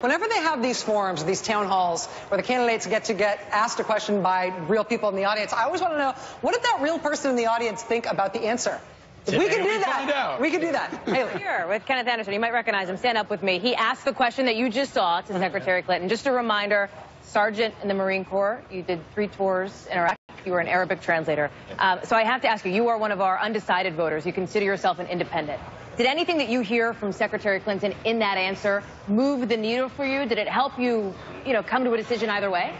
Whenever they have these forums, these town halls, where the candidates get to get asked a question by real people in the audience, I always want to know, what did that real person in the audience think about the answer? If we can do that. We can do that. Haley. Here with Kenneth Anderson. You might recognize him. Stand up with me. He asked the question that you just saw to Secretary Clinton. Just a reminder, Sergeant in the Marine Corps. You did three tours in Iraq. You were an Arabic translator. Um, so I have to ask you, you are one of our undecided voters. You consider yourself an independent. Did anything that you hear from Secretary Clinton in that answer move the needle for you? Did it help you, you know, come to a decision either way?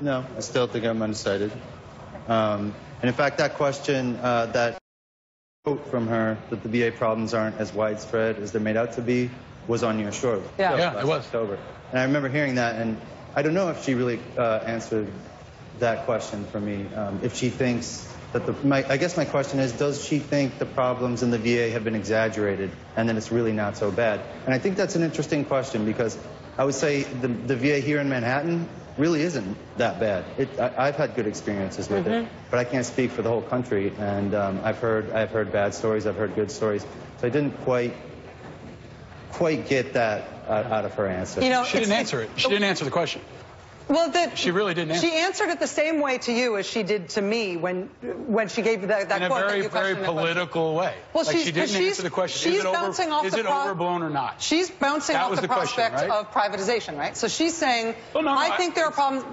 No, I still think I'm undecided. Um, and in fact, that question, uh, that quote from her that the VA problems aren't as widespread as they're made out to be, was on your show. Yeah, yeah it was. October. And I remember hearing that, and I don't know if she really uh, answered that question for me. Um, if she thinks that the, my, I guess my question is, does she think the problems in the VA have been exaggerated and that it's really not so bad? And I think that's an interesting question because I would say the, the VA here in Manhattan really isn't that bad. It, I, have had good experiences with mm-hmm. it, but I can't speak for the whole country. And um, I've heard I've heard bad stories, I've heard good stories. So I didn't quite quite get that out, out of her answer. You know, she didn't answer it. She didn't answer the question. Well, the, she really didn't. Answer. She answered it the same way to you as she did to me when when she gave that, that in quote. In a very, very political way. Well, like she didn't answer the question. She's is it, bouncing over, off is the it overblown or not? She's bouncing that off the, the prospect question, right? of privatization, right? So she's saying, well, no, I, I think there are problems.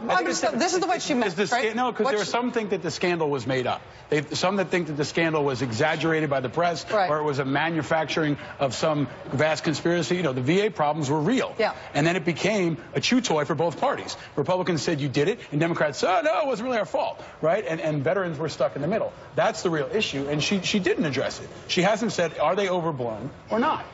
Just, this is the way she meant it, right? No, because there are some think that the scandal was made up. They, some that think that the scandal was exaggerated by the press right. or it was a manufacturing of some vast conspiracy. You know, the VA problems were real. Yeah. And then it became a chew toy for both parties. Republicans said you did it, and Democrats said, oh, no, it wasn't really our fault, right? And, and veterans were stuck in the middle. That's the real issue, and she, she didn't address it. She hasn't said, are they overblown or not?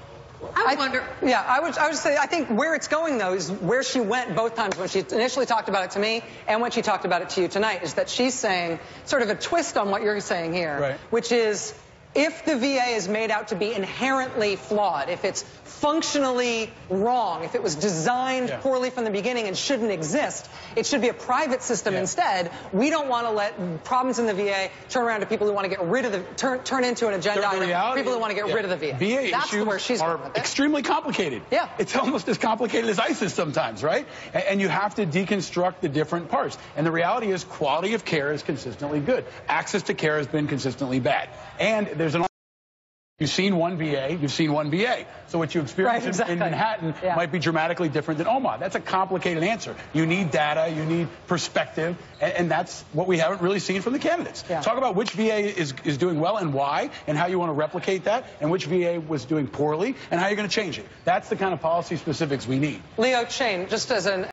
I wonder. Yeah, I would. I would say. I think where it's going though is where she went both times when she initially talked about it to me and when she talked about it to you tonight. Is that she's saying sort of a twist on what you're saying here, right. which is if the VA is made out to be inherently flawed, if it's functionally wrong, if it was designed yeah. poorly from the beginning and shouldn't exist, it should be a private system yeah. instead. We don't want to let problems in the VA turn around to people who want to get rid of the turn turn into an agenda the, the item. reality, People who want to get yeah. rid of the VA. VA That's issues where she's are extremely complicated. Yeah, it's almost as complicated as ISIS sometimes, right? And, and you have to deconstruct the different parts. And the reality is, quality of care is consistently good. Access to care has been consistently bad. And You've seen one VA, you've seen one VA. So what you experience right, exactly. in, Manhattan yeah. might be dramatically different than Omaha. That's a complicated answer. You need data, you need perspective, and, and that's what we haven't really seen from the candidates. Yeah. Talk about which VA is, is doing well and why, and how you want to replicate that, and which VA was doing poorly, and how you're going to change it. That's the kind of policy specifics we need. Leo Shane, just as an